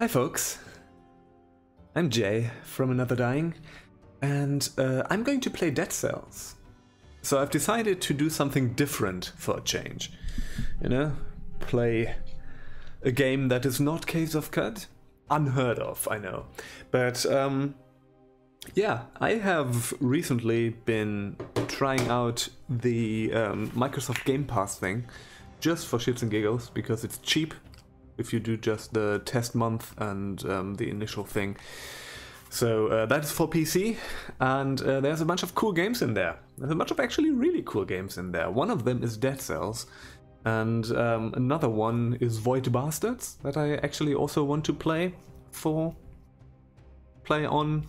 Hi folks, I'm Jay from Another Dying, and uh, I'm going to play Dead Cells. So I've decided to do something different for a change. You know, play a game that is not Caves of Qud. Unheard of, I know. But um, yeah, I have recently been trying out the um, Microsoft Game Pass thing just for shits and giggles because it's cheap if you do just the test month and um, the initial thing. So uh, that is for PC, and uh, there's a bunch of cool games in there. There's a bunch of actually really cool games in there. One of them is Dead Cells, and um, another one is Void Bastards that I actually also want to play for play on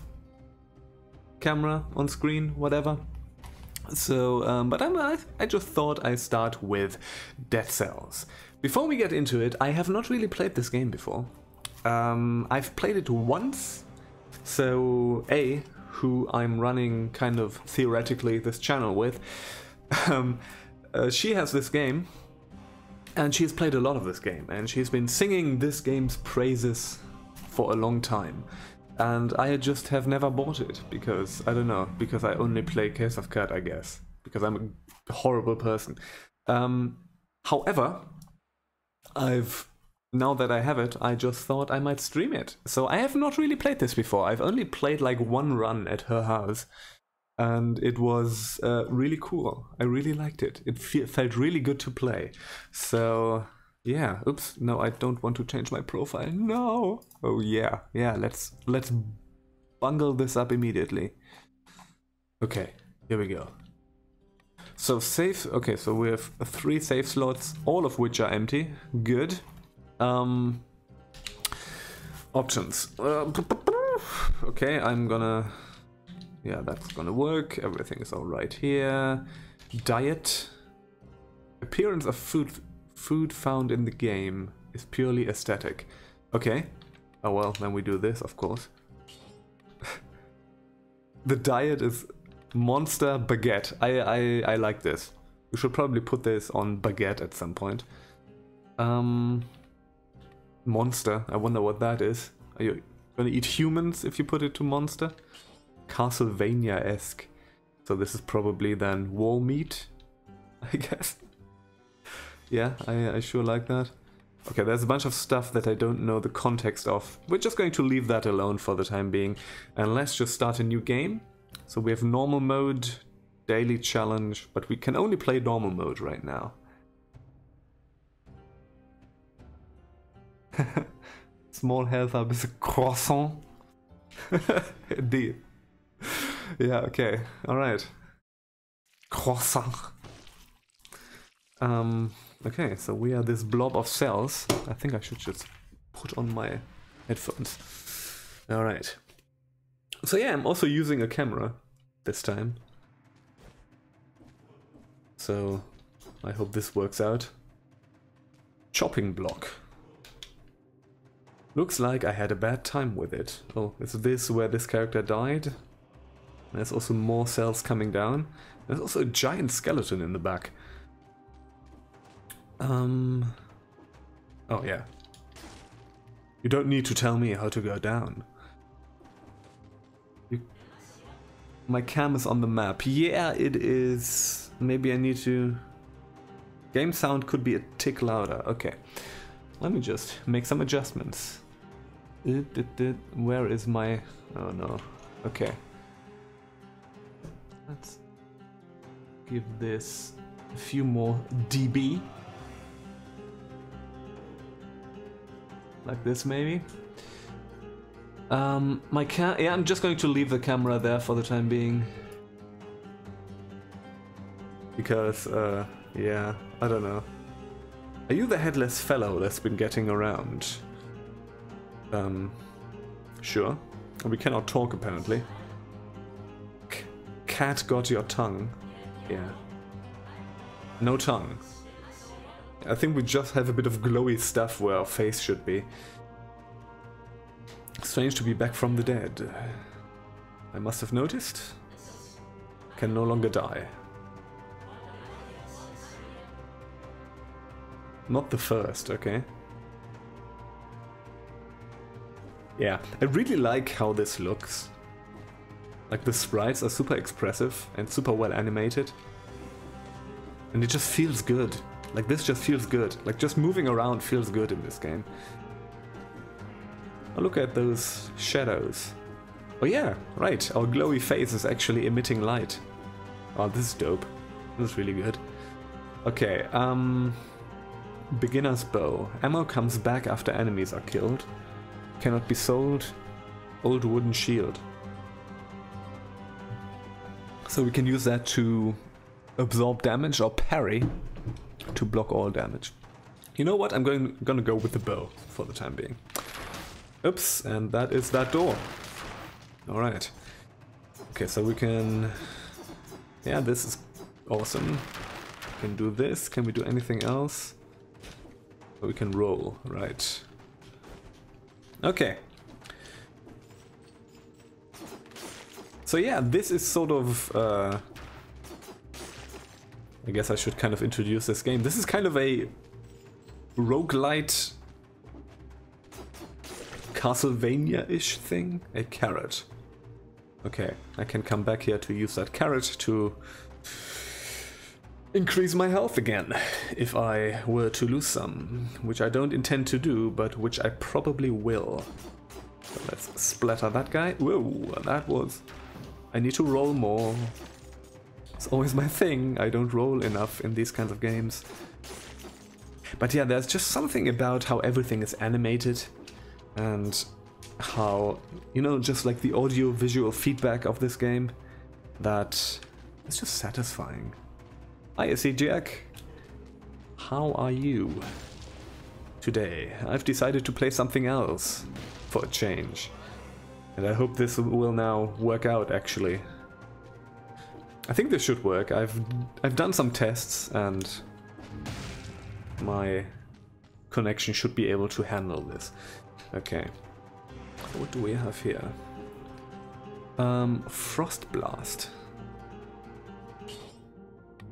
camera, on screen, whatever. So, um, but I, I just thought I'd start with Dead Cells. Before we get into it, I have not really played this game before. Um, I've played it once, so A, who I'm running kind of theoretically this channel with, um, uh, she has this game, and she's played a lot of this game, and she's been singing this game's praises for a long time. And I just have never bought it because, I don't know, because I only play Caves of Qud, I guess. Because I'm a horrible person. Um, however, I've now that I have it, I just thought I might stream it. So I have not really played this before. I've only played like one run at her house, and it was uh, really cool. I really liked it. It fe felt really good to play. So yeah. Oops. No, I don't want to change my profile. No. Oh yeah. Yeah. Let's let's bungle this up immediately. Okay. Here we go. So save, okay, so we have three save slots, all of which are empty. Good. Um, options. Uh, okay, I'm gonna, yeah, that's gonna work. Everything is all right here. Diet. Appearance of food, food found in the game is purely aesthetic. Okay. Oh well, then we do this, of course. the diet is Monster baguette. I, I, I like this. We should probably put this on baguette at some point. Um, monster. I wonder what that is. Are you gonna eat humans if you put it to monster? Castlevania-esque. So this is probably then wall meat, I guess. Yeah, I, I sure like that. Okay, there's a bunch of stuff that I don't know the context of. We're just going to leave that alone for the time being. And let's just start a new game. So we have normal mode, daily challenge, but we can only play normal mode right now. Small health up is a croissant. Indeed. Yeah, okay. Alright. Croissant. Um, okay, so we are this blob of cells. I think I should just put on my headphones. Alright. So yeah, I'm also using a camera this time. So I hope this works out. Chopping block. Looks like I had a bad time with it. Oh, is this where this character died? There's also more cells coming down. There's also a giant skeleton in the back. Um... Oh yeah. You don't need to tell me how to go down. My cam is on the map. Yeah, it is. Maybe I need to... Game sound could be a tick louder. Okay. Let me just make some adjustments. Where is my... Oh no. Okay. Let's give this a few more dB. Like this maybe. Um, my cam. Yeah, I'm just going to leave the camera there for the time being. Because, uh, yeah, I don't know. Are you the headless fellow that's been getting around? Um, sure. We cannot talk, apparently. C cat got your tongue. Yeah. No tongue. I think we just have a bit of glowy stuff where our face should be. Strange to be back from the dead. I must have noticed. Can no longer die. Not the first, okay. Yeah, I really like how this looks. Like the sprites are super expressive and super well animated. And it just feels good. Like this just feels good. Like just moving around feels good in this game. Oh, look at those shadows. Oh yeah, right, our glowy face is actually emitting light. Oh, this is dope. This is really good. Okay, um... Beginner's bow. Ammo comes back after enemies are killed. Cannot be sold. Old wooden shield. So we can use that to absorb damage or parry to block all damage. You know what? I'm going gonna go with the bow for the time being. Oops, and that is that door. Alright. Okay, so we can... Yeah, this is awesome. We can do this. Can we do anything else? We can roll, right. Okay. So yeah, this is sort of... Uh, I guess I should kind of introduce this game. This is kind of a roguelite Castlevania-ish thing. A carrot. Okay, I can come back here to use that carrot to increase my health again if I were to lose some, which I don't intend to do, but which I probably will. So let's splatter that guy. Whoa, that was... I need to roll more. It's always my thing, I don't roll enough in these kinds of games. But yeah, there's just something about how everything is animated and how, you know, just like the audio visual feedback of this game that is just satisfying. Hi, see Jack. How are you? Today, I've decided to play something else for a change. And I hope this will now work out, actually. I think this should work. I've I've done some tests and my connection should be able to handle this. Okay. What do we have here? Um, Frost Blast.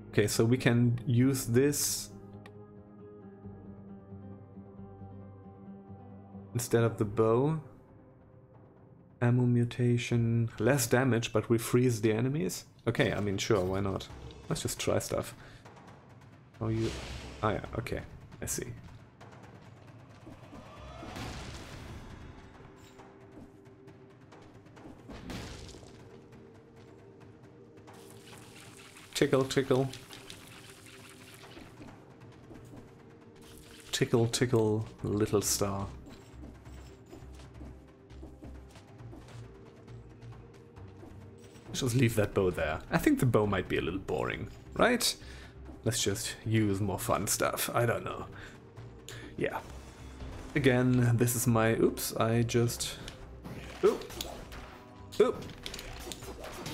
Okay, so we can use this instead of the bow. Ammo mutation, less damage, but we freeze the enemies. Okay, I mean, sure, why not? Let's just try stuff. Oh, you... Ah, yeah, okay, I see. Tickle, tickle. Tickle, tickle, little star. Just leave that bow there. I think the bow might be a little boring, right? Let's just use more fun stuff. I don't know. Yeah. Again, this is my... Oops, I just... Oop. Oop.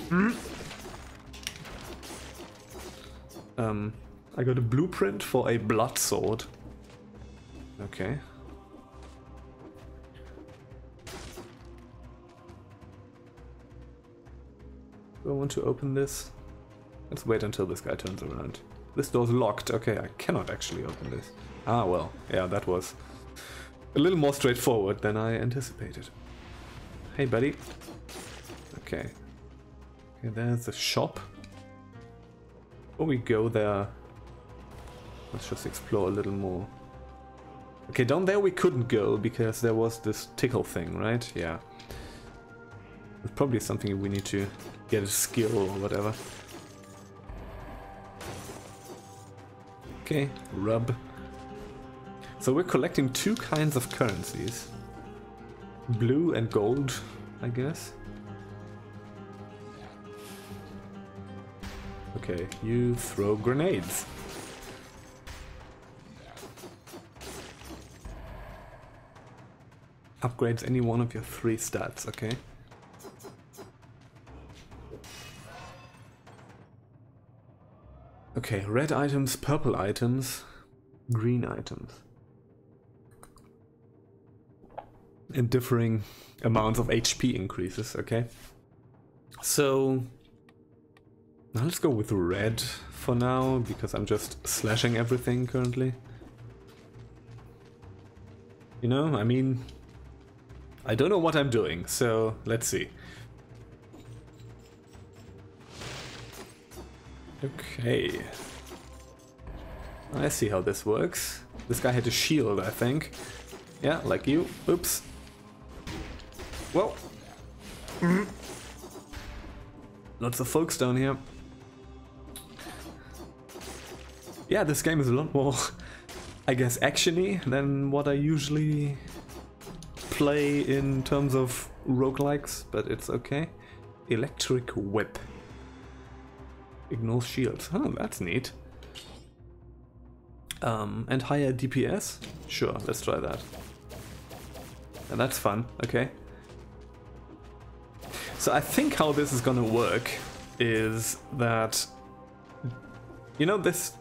Hmm. Um, I got a blueprint for a blood sword. Okay. Do I want to open this? Let's wait until this guy turns around. This door's locked. Okay, I cannot actually open this. Ah, well. Yeah, that was a little more straightforward than I anticipated. Hey, buddy. Okay. Okay, there's a shop. Before we go there, let's just explore a little more. Okay, down there we couldn't go because there was this tickle thing, right? Yeah. It's probably something we need to get a skill or whatever. Okay, rub. So we're collecting two kinds of currencies. Blue and gold, I guess. Okay, you throw grenades. Upgrades any one of your three stats, okay? Okay, red items, purple items, green items. And differing amounts of HP increases, okay? So, now let's go with red for now, because I'm just slashing everything currently. You know, I mean, I don't know what I'm doing, so let's see. Okay. I see how this works. This guy had a shield, I think. Yeah, like you. Oops. Well. Mm. Lots of folks down here. Yeah, this game is a lot more, I guess, actiony than what I usually play in terms of roguelikes, but it's okay. Electric Whip. Ignores shields. Oh, that's neat. Um, and higher DPS? Sure, let's try that. And that's fun, okay. So I think how this is gonna work is that, you know, this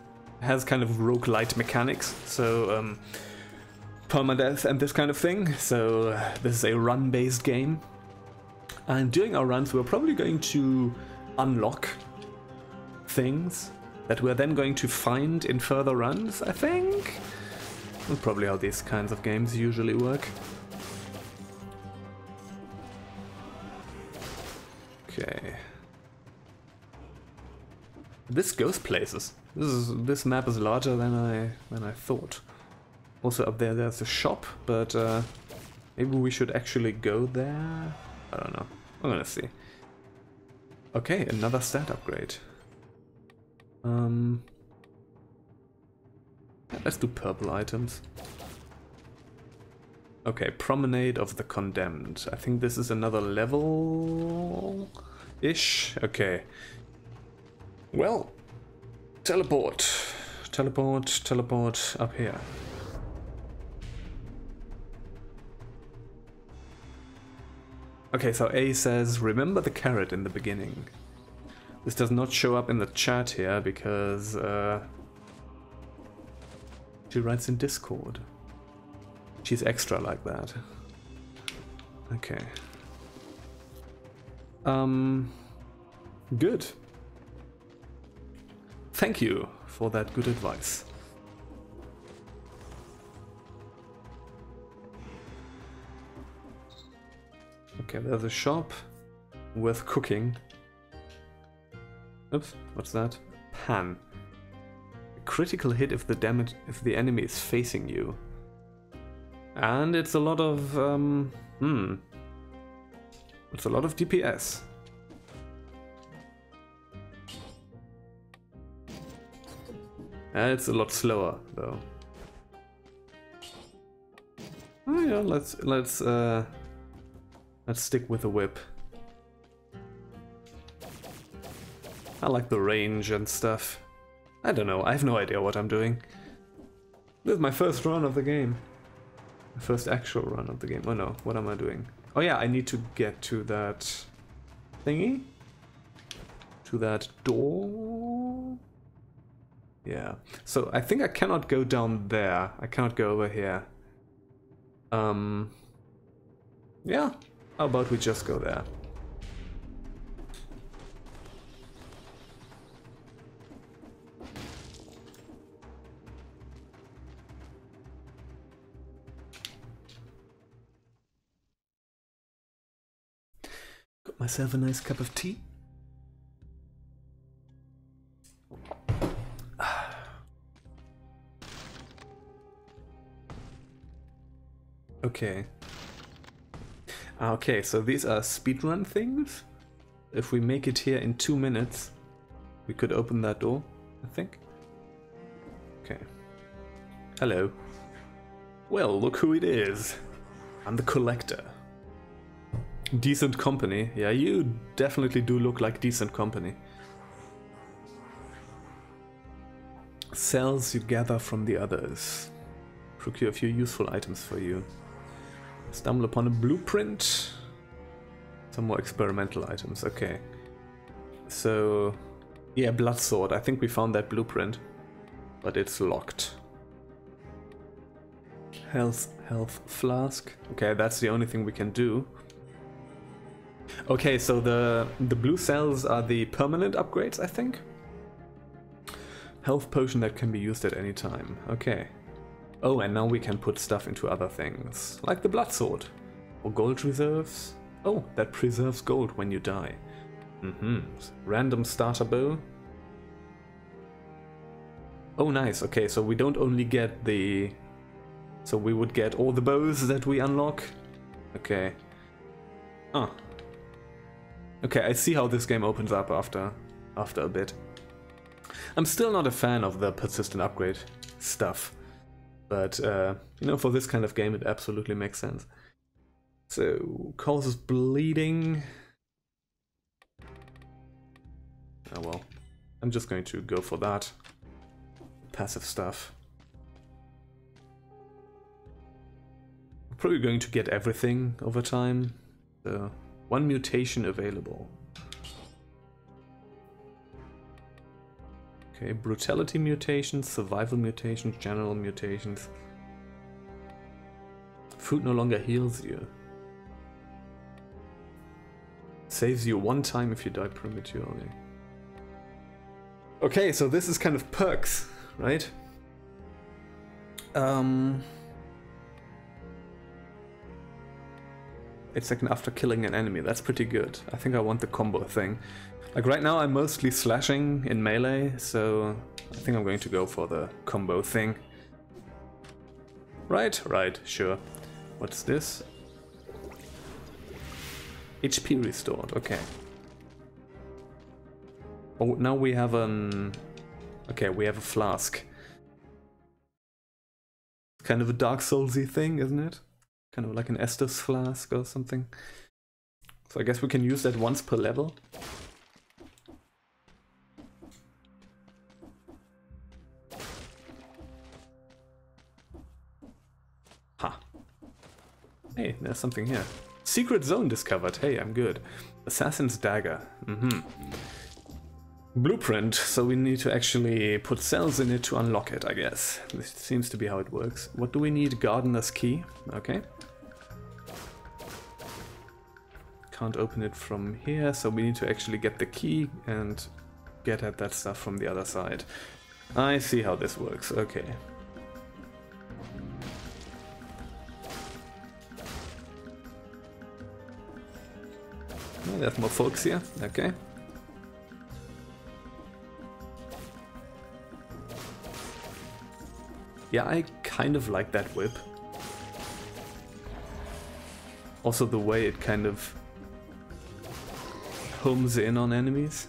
has kind of roguelite mechanics, so um, permadeath and this kind of thing. So uh, this is a run-based game. And during our runs, we're probably going to unlock things that we're then going to find in further runs, I think. That's probably how these kinds of games usually work. Okay. This goes places. This is this map is larger than I than I thought. Also up there there's a shop, but uh, maybe we should actually go there. I don't know. We're gonna see. Okay, another stat upgrade. Um, let's do purple items. Okay, Promenade of the Condemned. I think this is another level-ish. Okay. Well, teleport. Teleport, teleport up here. Okay, so A says, remember the carrot in the beginning. This does not show up in the chat here because uh, she writes in Discord. She's extra like that. Okay. Um, good. Thank you for that good advice. Okay, there's a shop with cooking. Oops, what's that? Pan. A critical hit if the damage if the enemy is facing you. And it's a lot of um hmm. It's a lot of DPS. Uh, it's a lot slower though. Oh yeah, let's let's uh let's stick with the whip. I like the range and stuff. I don't know, I have no idea what I'm doing. This is my first run of the game. My first actual run of the game. Oh no, what am I doing? Oh yeah, I need to get to that thingy. To that door. Yeah, so I think I cannot go down there. I cannot go over here. Um, yeah, how about we just go there? Myself a nice cup of tea. Okay. Ah, okay, so these are speedrun things. If we make it here in two minutes, we could open that door, I think. Okay. Hello. Well, look who it is. I'm the collector. Decent company. Yeah, you definitely do look like decent company. Cells you gather from the others. Procure a few useful items for you. Stumble upon a blueprint. Some more experimental items, okay. So, yeah, blood sword. I think we found that blueprint, but it's locked. Health, health flask. Okay, that's the only thing we can do. Okay, so the the blue cells are the permanent upgrades, I think. Health potion that can be used at any time. Okay. Oh, and now we can put stuff into other things, like the blood sword. Or gold reserves. Oh, that preserves gold when you die. Mm-hmm. Random starter bow. Oh, nice. Okay, so we don't only get the... So we would get all the bows that we unlock. Okay. Ah. Okay, I see how this game opens up after, after a bit. I'm still not a fan of the persistent upgrade stuff. But, uh, you know, for this kind of game, it absolutely makes sense. So, causes bleeding. Oh well. I'm just going to go for that. Passive stuff. Probably going to get everything over time. So, one mutation available. Okay, brutality mutations, survival mutations, general mutations. Food no longer heals you. Saves you one time if you die prematurely. Okay, so this is kind of perks, right? Um, it's second after killing an enemy. That's pretty good. I think I want the combo thing. Like right now I'm mostly slashing in melee, so I think I'm going to go for the combo thing. Right, right, sure. What's this? HP restored, okay. Oh, now we have an... Okay, we have a flask. Kind of a Dark Soulsy thing, isn't it? Kind of like an Estus flask or something. So I guess we can use that once per level. Ha. Hey, there's something here. Secret zone discovered. Hey, I'm good. Assassin's dagger. Mm-hmm. Blueprint, so we need to actually put cells in it to unlock it, I guess. This seems to be how it works. What do we need? Gardener's key. Okay. Can't open it from here, so we need to actually get the key and get at that stuff from the other side. I see how this works. Okay. Oh, there's more folks here. Okay. Yeah, I kind of like that whip. Also the way it kind of homes in on enemies.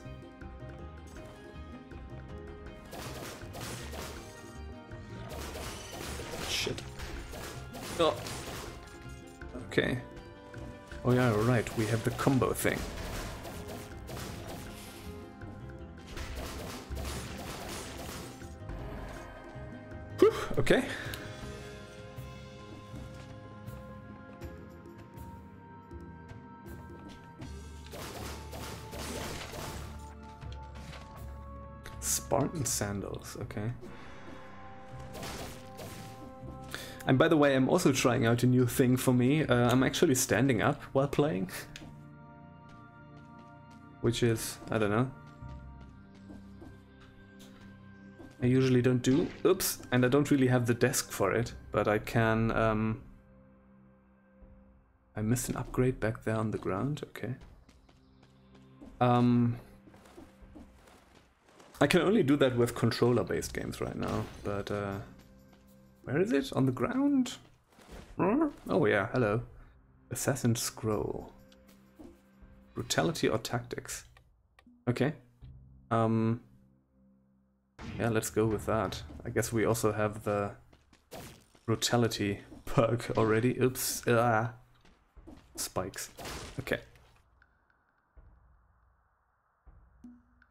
Shit. Oh. Okay. Oh yeah, right, we have the combo thing. Whew, okay. Spartan sandals, okay. And by the way, I'm also trying out a new thing for me. Uh, I'm actually standing up while playing. Which is, I don't know. I usually don't do. Oops, and I don't really have the desk for it, but I can... Um, I missed an upgrade back there on the ground, okay. Um, I can only do that with controller-based games right now, but... Uh, where is it? On the ground? Oh yeah, hello. Assassin Scroll. Brutality or tactics? Okay. Um. Yeah, let's go with that. I guess we also have the brutality perk already. Oops. Ah. Spikes. Okay.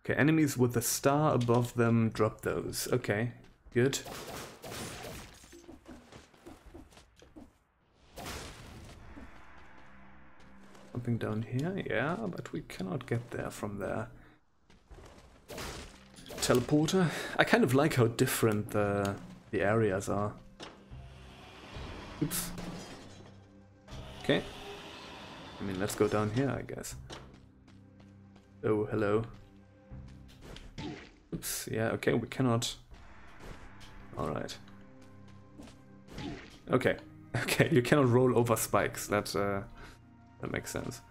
Okay, enemies with a star above them drop those. Okay, good. Something down here? Yeah, but we cannot get there from there. Teleporter. I kind of like how different the, the areas are. Oops. Okay. I mean, let's go down here, I guess. Oh, hello. Oops, yeah, okay, we cannot... Alright. Okay. Okay, you cannot roll over spikes. That, uh, That makes sense.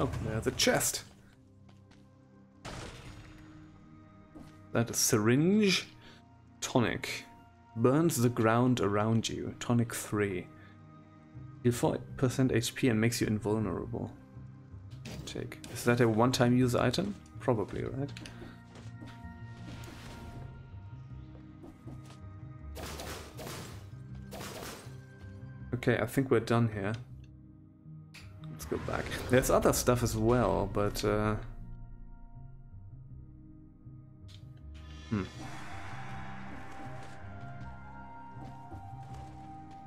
Oh, there's a chest. That is syringe. Tonic. Burns the ground around you. Tonic 3. Heal 4% HP and makes you invulnerable. Take. Is that a one-time use item? Probably, right? Okay, I think we're done here. Let's go back. There's other stuff as well, but... Uh... Hmm.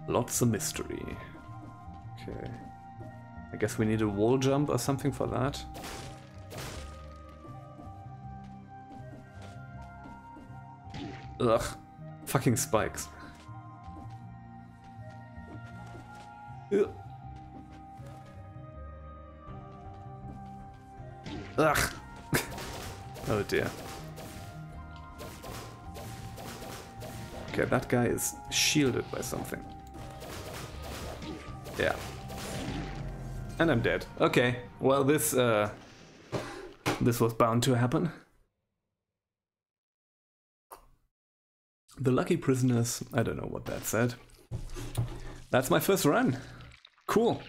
Lots of mystery. Okay. I guess we need a wall jump or something for that. Ugh. Fucking spikes. Ugh. Oh dear. Okay, that guy is shielded by something. Yeah. And I'm dead. Okay, well this, uh... This was bound to happen. The lucky prisoners, I don't know what that said. That's my first run. Cool.